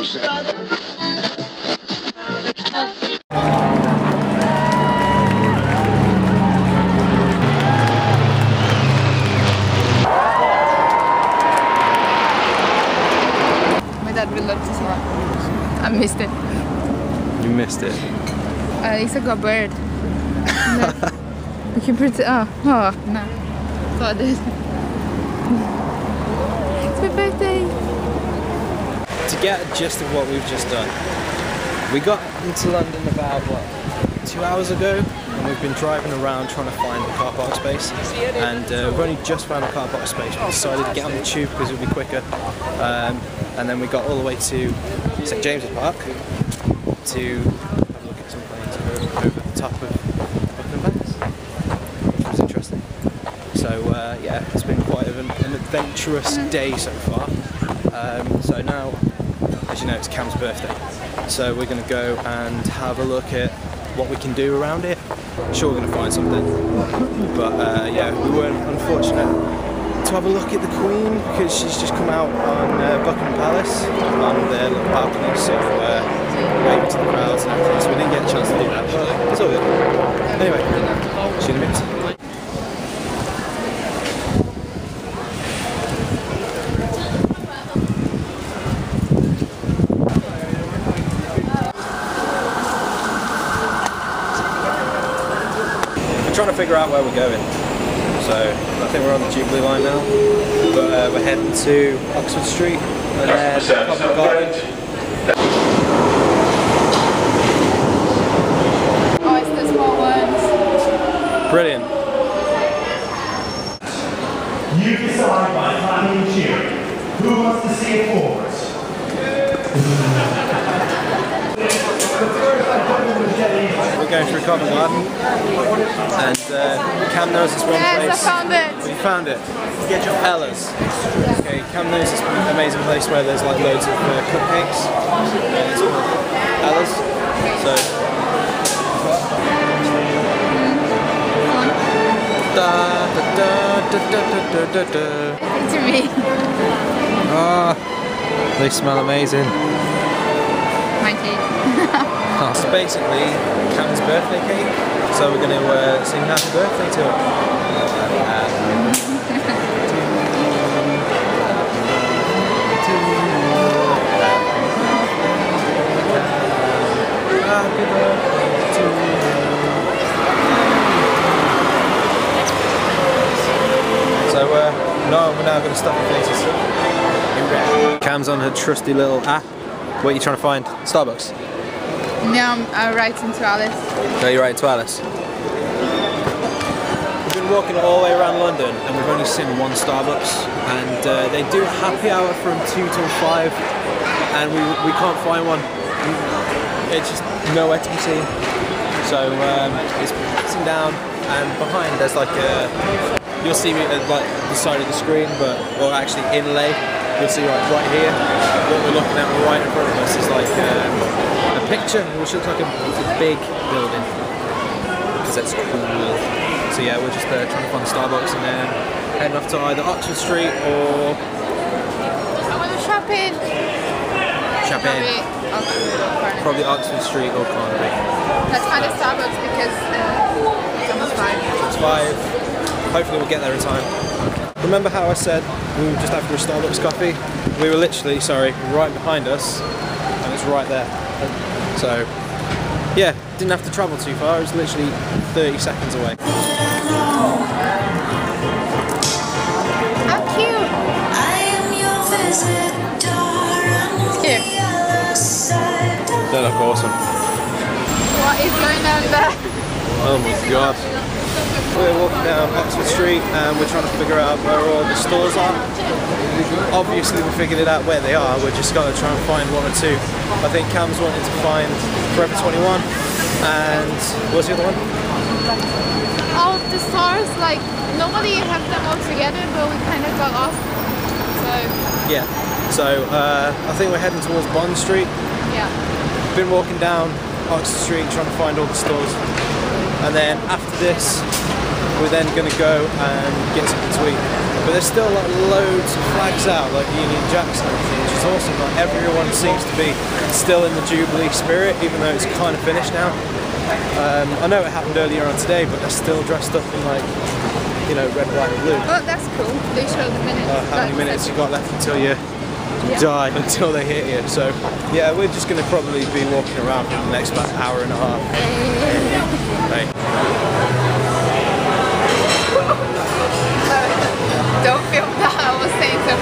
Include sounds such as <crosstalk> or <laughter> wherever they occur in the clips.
My dad would love to see that. I missed it. You missed it. Uh, it's a good bird. No. <laughs> We can pretend. Oh, oh, no. Thought I did. It's my birthday. To get a gist of what we've just done, we got into London about what two hours ago, and we've been driving around trying to find a car park space. And uh, we've only just found a car park space. We decided to get on the tube because it would be quicker. Um, and then we got all the way to St James's Park to have a look at some planes over, over the top of Buckingham Palace, which was interesting. So uh, yeah, it's been quite an, an adventurous day so far. Um, so now, you know, it's Cam's birthday. So we're going to go and have a look at what we can do around it. Sure, we're going to find something. But uh, yeah, we weren't unfortunate to have a look at the Queen because she's just come out on uh, Buckingham Palace on their little balcony. So uh, waving to the crowds and everything. So we didn't get a chance to do that, but it's all good. Anyway, see you in a minute. Figure out where we're going. So I think we're on the Jubilee line now, but uh, we're heading to Oxford Street and then Covent Garden. Oh, it's the small ones. Brilliant. Cam knows this one Yes, I found it. You found it. Get your Ella's. Okay, Cam knows this amazing place where there's like loads of uh, cupcakes. And it's called Ella's. So. Da, da, da, da, da, da, da, da. To me. Ah, they smell amazing. Basically Cam's birthday cake, so we're going to uh, sing happy birthday to you. So uh, no, we're now going to stop the faces. Cam's on her trusty little app. What are you trying to find? Starbucks. Now I'm uh, right into Alice. No, you're writing to Alice. We've been walking all the way around London and we've only seen one Starbucks and uh, they do happy hour from 2 till 5 and we, we can't find one. It's just nowhere to be seen. So um, it's sitting down and behind there's like a, you'll see me at like the side of the screen but, or actually inlay, you'll see like right here, what we're looking at right in front of us is like um, a picture which looks like a, a big building because that's cool. So yeah, we're just uh, trying to find Starbucks and then heading off to either Oxford Street or I want to shop in. Champagne. Probably Oxford. Probably Oxford Street or Carnaby. Let's find a Starbucks because uh, it's almost five. It's five. Hopefully we'll get there in time. Remember how I said we were just after a Starbucks coffee? We were literally, sorry, right behind us and it's right there. So yeah, didn't have to travel too far, it was literally 30 seconds away. How cute! It's cute. They look awesome. What is going on there? Oh my god. We're walking down Oxford Street and we're trying to figure out where all the stores are. Obviously we figured it out where they are, we're just going to try and find one or two. I think Cam's wanting to find Forever 21 and what's the other one? All the stores, like, normally you have them all together, but we kind of got lost. So, Yeah. So uh, I think we're heading towards Bond Street. yeah. Been walking down Oxford Street trying to find all the stores. And then after this, we're then going to go and get to eat. But there's still like loads of flags out, like Union Jacks and everything, which is awesome. Like everyone seems to be still in the Jubilee spirit, even though it's kind of finished now. Um, I know it happened earlier on today, but they're still dressed up in like, you know, red, white, and blue. Oh, that's cool. They show the minutes. Uh, how many minutes you got left until you die <laughs> until they hit you. So yeah, we're just going to probably be walking around for the next about hour and a half. Hey.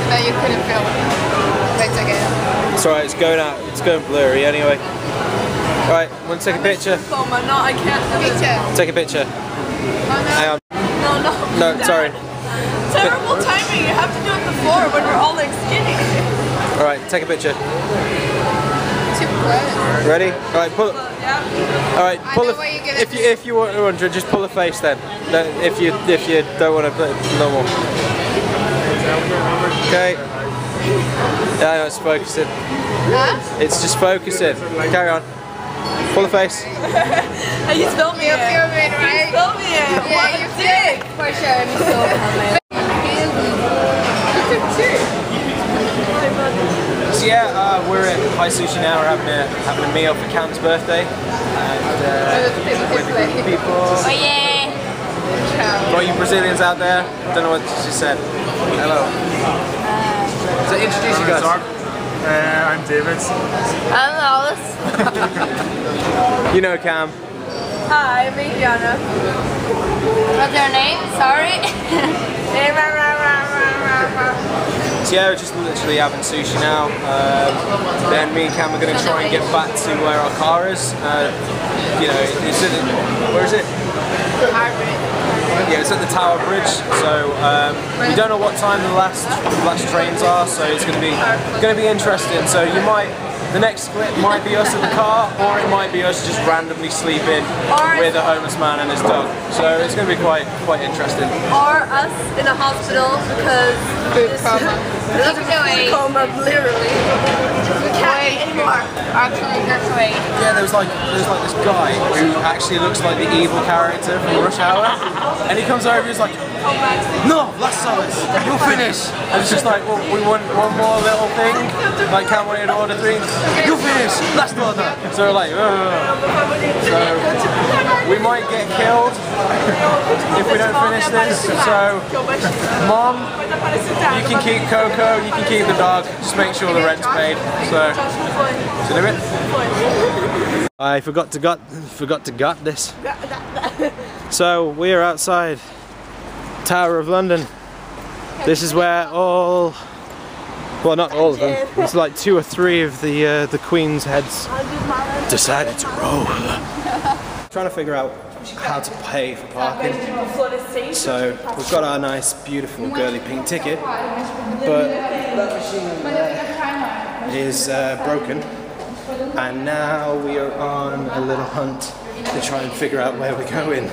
That you couldn't film. Let's again. It's alright, it's going out, it's going blurry anyway. Alright, want to take a picture? Oh my, no, I can't do it. Picture. Take a picture. Oh no. Hang on. No, no. No, sorry. Terrible timing. You have to do it before when we're all like skinny. Alright, take a picture. Ready? Alright, pull Yeah. Alright, I pull know a, what you're if you if you want to just pull a face then. No, If you if you don't want to put normal. Okay. Yeah, I know it's focusing. Huh? It's just focusing. Carry on. Pull a face. And he's filming You're it. filming, right? Filming it. Yeah, what you a dick. For sure. <laughs> You took two. So yeah, uh, we're at High Sushi now. We're having a having a meal for Cam's birthday, and uh, with a group of people. Oh yeah. For all you Brazilians out there, I don't know what she said. Hello. So introduce you guys. Uh, I'm David. I'm Alice. <laughs> You know Cam. Hi, I'm Adriana. What's your name? Sorry. So yeah, we're just literally having sushi now. Um, then me and Cam are going to try and get back to where our car is. Uh, you know, it's at the, where is it? Yeah, it's at the Tower Bridge. So um, we don't know what time the last last trains are, so it's going to be going to be interesting. So you might. The next clip might be us in the car, or it might be us just randomly sleeping Or- with a homeless man and his dog. So it's going to be quite quite interesting. or us in a hospital because Food coma. this is a coma, literally. Actually. Yeah, there was like there's like this guy who actually looks like the evil character from Rush Hour, and he comes over, and he's like, "No, last service, you'll finish." And it's just like, well, we want one more little thing, like can't wait to order three. You'll finish, last order. So we're like, Ugh. so we might get killed if we don't finish this. So, mom, you can keep Coco, you can keep the dog. Just make sure the rent's paid. So, to do it. I forgot to gut, forgot to got this. So we are outside Tower of London. This is where all well not all of them. It's like two or three of the uh, the Queen's heads decided to roll. Trying to figure out how to pay for parking. So we've got our nice, beautiful, girly pink ticket, but it is uh, broken. And now we are on a little hunt to try and figure out where we're going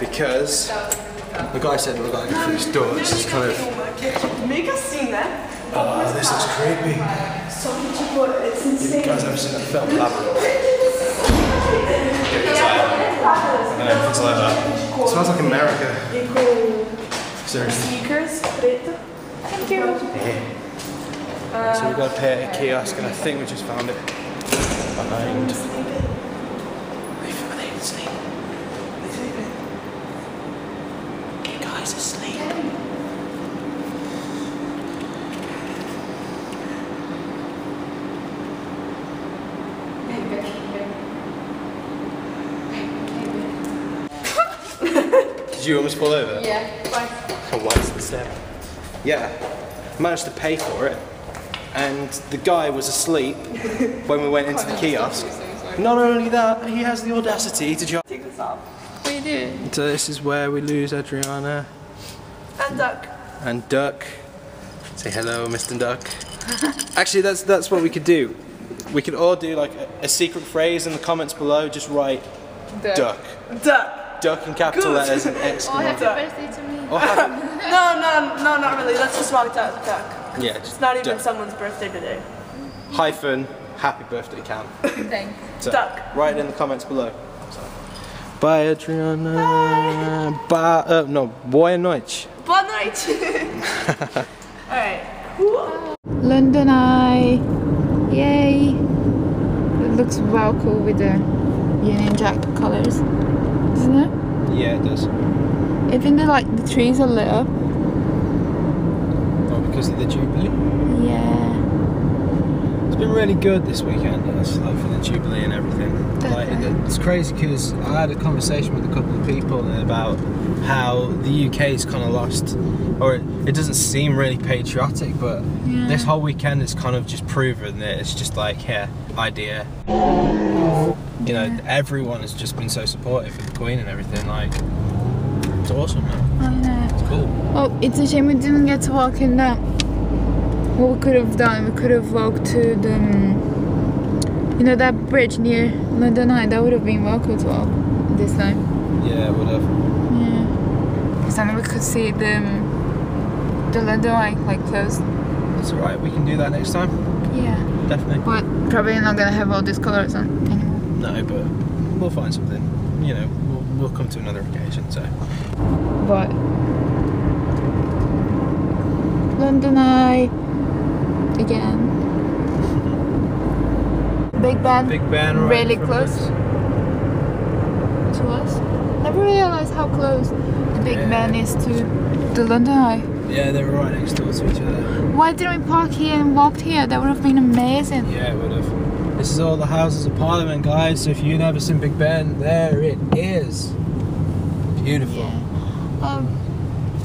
because the guy said we've got to go through this door. This is kind of Make us see that. oh, this is creepy. You guys ever seen that film Labyrinth? <laughs> I don't know if it's like that. It smells like America. Seriously. Sneakers. Thank you. Yeah. So we've got to pay at a ah. kiosk, and I think we just found it behind. Are they asleep? Are they sleeping? You guys asleep? Did you almost fall over? Yeah. Oh, what's the step? Yeah, managed to pay for it, and the guy was asleep <laughs> when we went into the kiosk. Not only that, he has the audacity to jump. Take this off. What are You doing? So this is where we lose Adriana And duck. and Duck. Say hello, Mr. Duck. <laughs> Actually, that's that's what we could do. We could all do like a, a secret phrase in the comments below. Just write Duck, Duck. Duck in capital Good. letters and Oh, exclamation. happy birthday to me. Or <laughs> No, no, no, not really. Let's just walk duck. Duck. yeah, just It's not even Duck. someone's birthday today. hyphen happy birthday Cam. <laughs> Thanks. So, Duck. Write it in the comments below. Bye, Adriana. Bye. Uh, no, boa noite. Boa noite. <laughs> Alright. London Eye. Yay. It looks well cool with the Union Jack colours. Doesn't it? Yeah, it does. Even the like the trees are lit up. Oh, because of the Jubilee. Yeah. It's been really good this weekend, it's like for the Jubilee and everything. Like, it's crazy because I had a conversation with a couple of people about how the UK's kind of lost, or it, it doesn't seem really patriotic, but Yeah. this whole weekend has kind of just proven that it's just like, yeah, idea. You know, everyone has just been so supportive of the Queen and everything. Like, it's awesome, man. I know. It's cool. Oh, it's a shame we didn't get to walk in the. What we could have done, we could have walked to the. um, You know that bridge near London Eye. That would have been well cool to walk this time. Yeah, would have. Yeah. Because then we could see the. um, The London Eye like close. It's alright, we can do that next time. Yeah. Definitely. But probably not gonna have all these colors on anymore. No, but we'll find something. You know, we'll, we'll come to another occasion, so. But. London Eye. Again. <laughs> Big Ben. Big Ben right Really in front of close. us. to us. Never realized how close the Big Yeah. Ben is to the London Eye. Yeah, they were right next door to each other. Why didn't we park here and walked here? That would have been amazing. Yeah, it would have. This is all the Houses of Parliament, guys. So if you've never seen Big Ben, there it is. Beautiful. Um,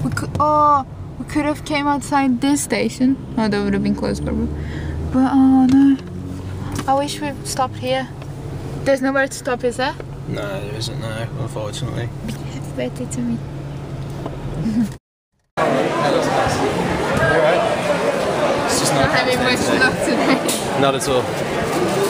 we could. Oh, we could have came outside this station. Oh, that would have been close, probably. But oh no, I wish we stopped here. There's nowhere to stop, is there? No, there isn't no, unfortunately. Happy birthday to me. <laughs> Alright. It's just not Not having much luck today. Not at all.